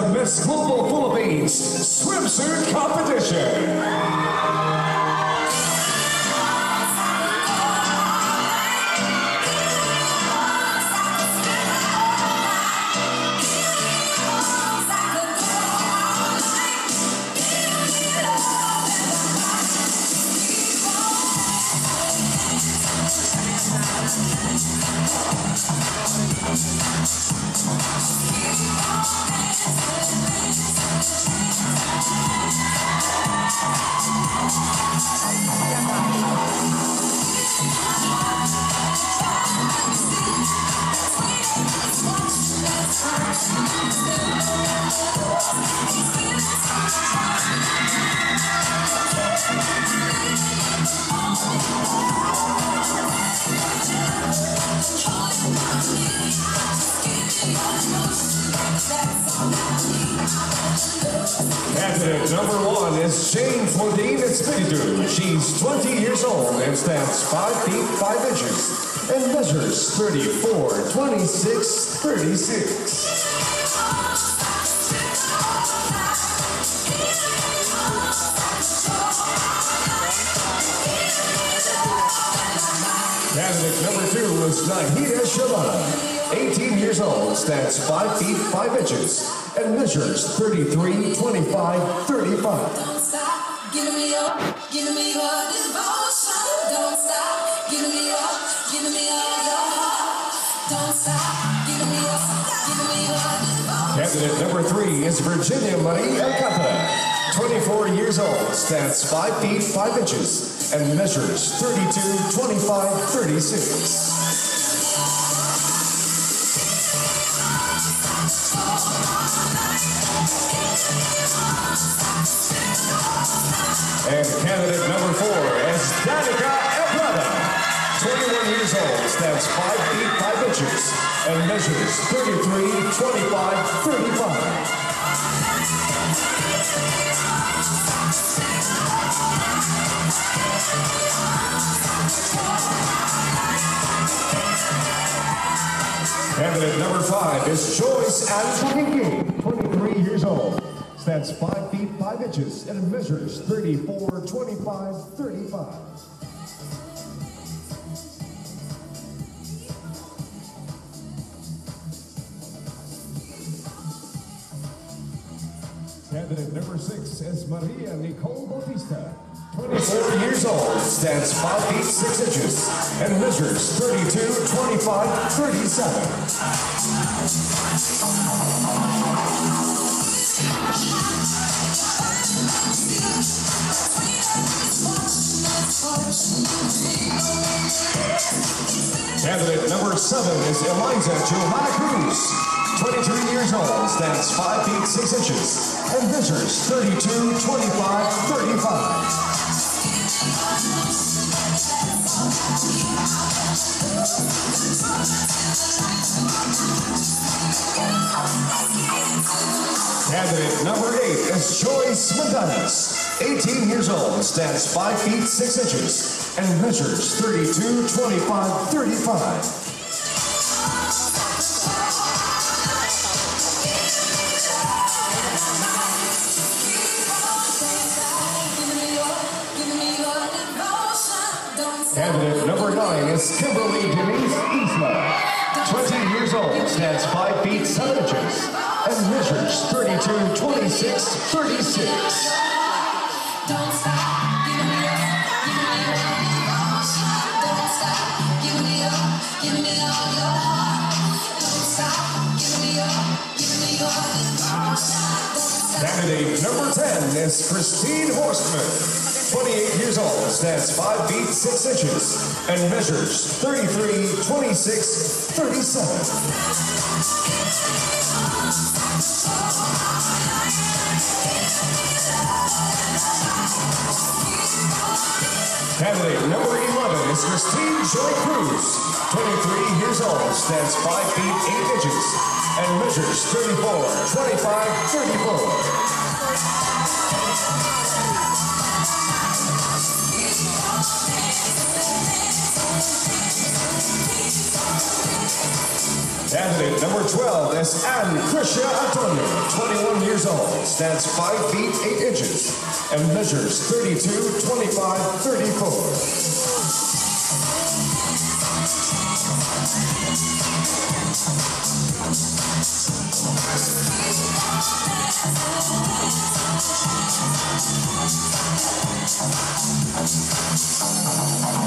the Miss Global Philippines swimsuit competition. Candidate number one is Jane Flodine Espiritu. She's 20 years old and stands 5 feet 5 inches and measures 34, 26, 36. Candidate number two is Nahida Shabana. 18 years old, stands 5 feet 5 inches and measures 33, 25, 35. Don't stop, give me your, me your devotion. Don't stop, give me your, me your heart. Don't stop, give me your, give me your devotion. Candidate number three is Virginia Money Alcantara. 24 years old, stands 5 feet 5 inches and measures 32, 25, 36. And candidate number four is Danica Ebrada. 21 years old, stands 5 feet 5 inches and measures 33, 25, 35. Candidate number five is Joyce Antoniki, 23 years old. Stands 5 feet 5 inches and measures 34, 25, 35. Candidate number six is Maria Nicole Bautista. 24 years old, stands 5 feet 6 inches, and measures 32, 25, 37. Candidate number seven is Eliza Johanna Cruz. 23 years old, stands 5 feet 6 inches, and measures 32, 25, 35. Candidate number eight is Joyce Medanas. 18 years old, stands 5 feet 6 inches, and measures 32, 25, 35. Give me your, give me your devotion. Don't stop. Candidate number nine is Kimberly Denise Isla. 20 years old, stands 5 feet 7 inches, measures 32, 26, 36. Don't stop, give me your, give me your devotion. Give me your, give me all your heart. Don't stop, give me your, give me your devotion. Don't stop. Candidate number 10 is Christine Horstman. 28 years old, stands 5 feet 6 inches, and measures 33, 26, 37. Candidate number 11 is Christine Joy Cruz. 23 years old, stands 5 feet 8 inches, and measures 34, 25, 34. Candidate number 12 is Ann Krisha Antonio, 21 years old, stands 5 feet 8 inches, and measures 32, 25, 34. Thank you.